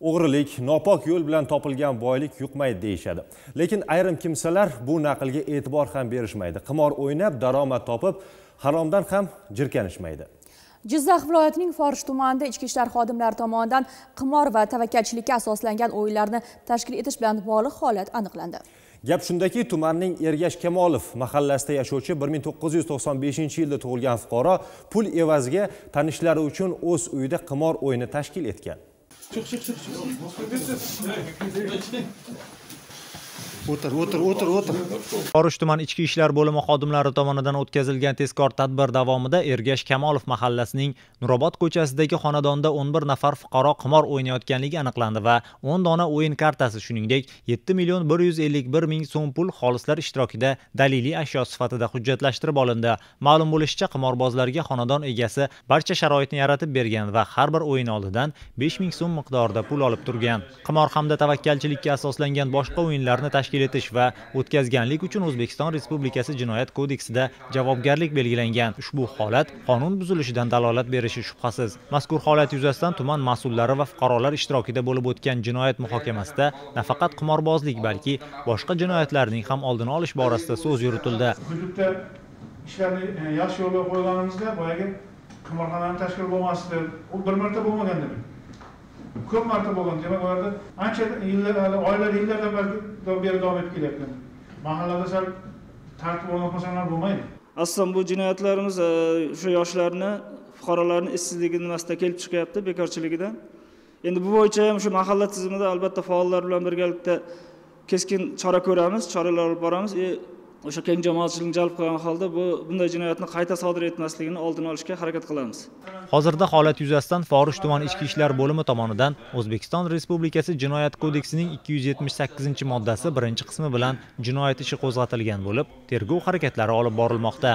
o'g'rilik nopok yo'l bilan topilgan boylik yuqmaydi deyishadi. Lekin ayrim kimsalar bu naqlga e'tibor ham berishmaydi. Qimor o'ynab daromad topib haromdan ham jirkanishmaydi. Jizzax viloyatining forish tumanida ichki ishlar xodimlari tomonidan qimor va tavakkalchilikka asoslangan o'yinlarni tashkil etish bilan bog'liq holat aniqlandi. Gap shundaki tumanning ergash kamolov mahallasida yashovchi 1995 yilda tug'ilgan fuqaro pul evaziga tanishlari uchun o'z uyida qimor o'yini tashkil etgan Sur, sur, sur, sur. O'tir o'tir o'tir o'tir. Forish tuman ichki ishlar bo'limi xodimlari tomonidan o'tkazilgan tezkor tadbir davomida ergash kamolov mahallasining nurobod ko'chasidagi xonadonda 11 nafar fuqaro qimor o'ynayotganligi aniqlandi va 10 dona o'yin kartasi shuningdek 7 million 151 ming so'm pul xolislar ishtirokida daliliy ashyo sifatida hujjatlashtirib olindi. Ma'lum bo'lishicha qimorbozlarga xonadon egasi barcha sharoitni yaratib bergan va har bir o'yin oldidan 5 ming so'm miqdorida pul olib turgan. Qimor hamda tavakkalchilikka asoslangan boshqa o'yinlarni tashkil etish va o'tkazganlik uchun o'zbekiston respublikasi jinoyat kodeksida javobgarlik belgilangan. Ushbu holat qonun buzilishidan dalolat berishi shubhasiz. Mazkur holat yuzasidan tuman mas'ullari va fuqarolar ishtirokida bo'lib o'tgan jinoyat muhokamasida nafaqat qimorbozlik balki boshqa jinoyatlarning ham oldini olish borasida so'z yuritildi. Hududda ishlarni e, yaxshi yo'lga qo'yganimizda boyagi qimorxonani tashkil bo'lmasdi. U bir marta bo'lmagan demak ko'p marta bo'lgan demak ularda ancha yillar hali oylar yillardan beri davom etib kelyapti mahallada sal tartib o'rnatmasalar bo'lmaydi. Aslan bu jinoyatlarimiz e, o'sha yoshlarni fuqarolarni ishsizligi nimasidan kelib chiqyapti bekorchiligidan. Endi bu bo'yicha ham shu mahalla tizimida albatta faollar bilan birgalikda keskin chora ko'ramiz choralar olib boramiz. E, o'sha keng jamoatchilikni jalb qilgan holda bu bunday jinoyatni qayta sodir etmasligini oldini olishga harakat qilamiz. Hozirda holat yuzasidan forish tuman ichki ishlar bo'limi tomonidan o'zbekiston respublikasi jinoyat kodeksining 278 moddasi birinchi qismi bilan jinoyat ishi qo'zg'atilgan bo'lib tergov harakatlari olib borilmoqda.